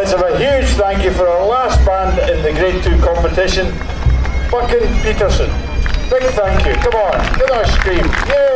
Let's have a huge thank you for our last band in the Grade 2 competition, Buchan Peterson. Big thank you. Come on, give us a scream. Yay!